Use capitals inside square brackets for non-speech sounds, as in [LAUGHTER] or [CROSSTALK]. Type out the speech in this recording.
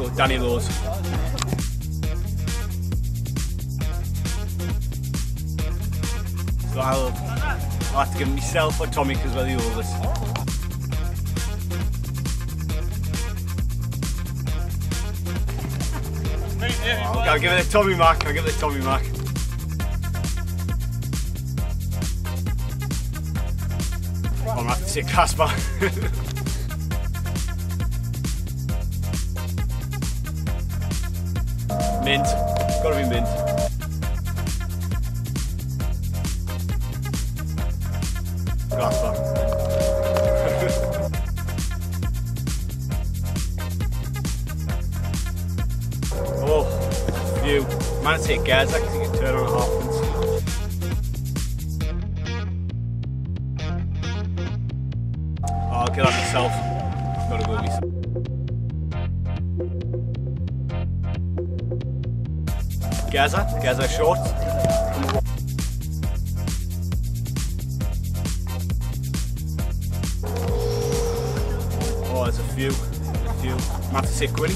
Uh, Danny Laws. So I'll, I'll have to give myself or Tommy because we're the oldest. I'll give it a Tommy Mac, I'll give it a Tommy Mac. I'm gonna have to say Casper. [LAUGHS] mint, gotta be mint. Casper. [LAUGHS] oh, view. Man, take gas, I can turn on a half Oh, I'll get myself. Gotta go myself. Gaza, Gaza short. Oh, there's a few, a few. Have to say Quinny.